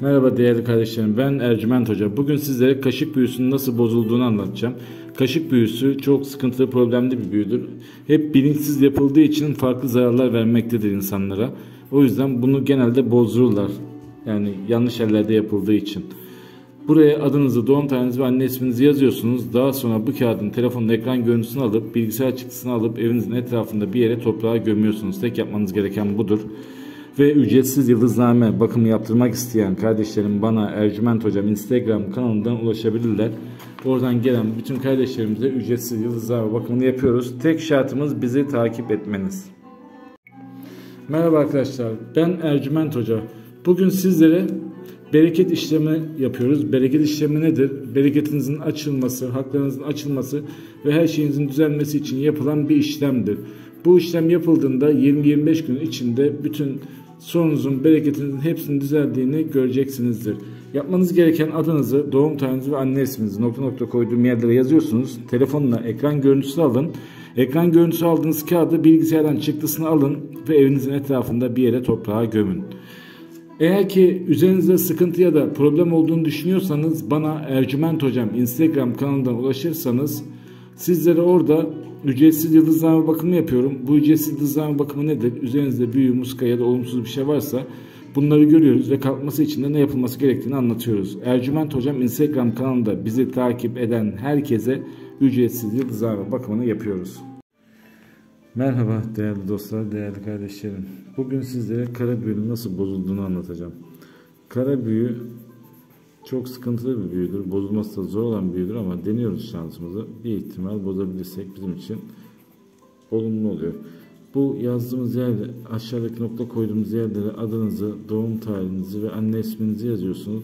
Merhaba değerli kardeşlerim ben Ercüment Hoca. Bugün sizlere kaşık büyüsünün nasıl bozulduğunu anlatacağım. Kaşık büyüsü çok sıkıntılı problemli bir büyüdür. Hep bilinçsiz yapıldığı için farklı zararlar vermektedir insanlara. O yüzden bunu genelde bozdururlar. Yani yanlış yerlerde yapıldığı için. Buraya adınızı, doğum tarihinizi ve anne isminizi yazıyorsunuz. Daha sonra bu kağıdın telefonun ekran görüntüsünü alıp bilgisayar çıktısını alıp evinizin etrafında bir yere toprağa gömüyorsunuz. Tek yapmanız gereken budur ve ücretsiz yıldızname bakımı yaptırmak isteyen kardeşlerim bana Ercüment Hocam Instagram kanalından ulaşabilirler. Oradan gelen bütün kardeşlerimize ücretsiz yıldızname bakımını yapıyoruz. Tek şartımız bizi takip etmeniz. Merhaba arkadaşlar ben Ercüment Hoca. Bugün sizlere bereket işlemi yapıyoruz. Bereket işlemi nedir? Bereketinizin açılması, haklarınızın açılması ve her şeyinizin düzelmesi için yapılan bir işlemdir. Bu işlem yapıldığında 20-25 gün içinde bütün sorunuzun, bereketinizin hepsinin düzeldiğini göreceksinizdir. Yapmanız gereken adınızı, doğum tarihinizi ve anne isminizi nokta nokta koyduğum yerlere yazıyorsunuz. Telefonla ekran görüntüsü alın. Ekran görüntüsü aldığınız kağıdı bilgisayardan çıktısını alın ve evinizin etrafında bir yere toprağa gömün. Eğer ki üzerinizde sıkıntı ya da problem olduğunu düşünüyorsanız bana Ercüment Hocam Instagram kanalından ulaşırsanız sizlere orada ücretsiz yıldızlama bakımı yapıyorum. Bu ücretsiz yıldızlama bakımı nedir? Üzerinizde büyü, muska ya da olumsuz bir şey varsa bunları görüyoruz ve kalkması için de ne yapılması gerektiğini anlatıyoruz. Ercüment Hocam Instagram kanalında bizi takip eden herkese ücretsiz yıldızlama bakımını yapıyoruz. Merhaba değerli dostlar, değerli kardeşlerim. Bugün sizlere kara büyünün nasıl bozulduğunu anlatacağım. Kara büyü çok sıkıntılı bir büyüdür. Bozulması da zor olan bir büyüdür ama deniyoruz şansımızı. Bir ihtimal bozabilirsek bizim için olumlu oluyor. Bu yazdığımız yerde aşağıdaki nokta koyduğumuz yerlere adınızı, doğum tarihinizi ve anne isminizi yazıyorsunuz.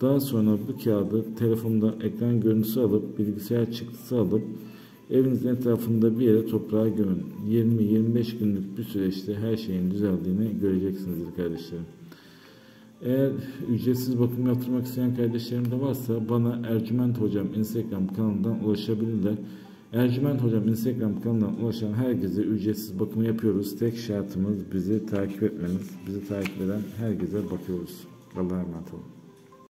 Daha sonra bu kağıdı telefonda ekran görüntüsü alıp bilgisayar çıktısı alıp evinizin etrafında bir yere toprağa gömün. 20-25 günlük bir süreçte her şeyin düzeldiğini göreceksinizdir kardeşlerim. Eğer ücretsiz bakım yaptırmak isteyen kardeşlerim de varsa bana Ercüment Hocam Instagram kanalından ulaşabilirler. Ercüment Hocam Instagram kanalından ulaşan herkese ücretsiz bakımı yapıyoruz. Tek şartımız bizi takip etmeniz. Bizi takip eden herkese bakıyoruz. Allah'a emanet olun.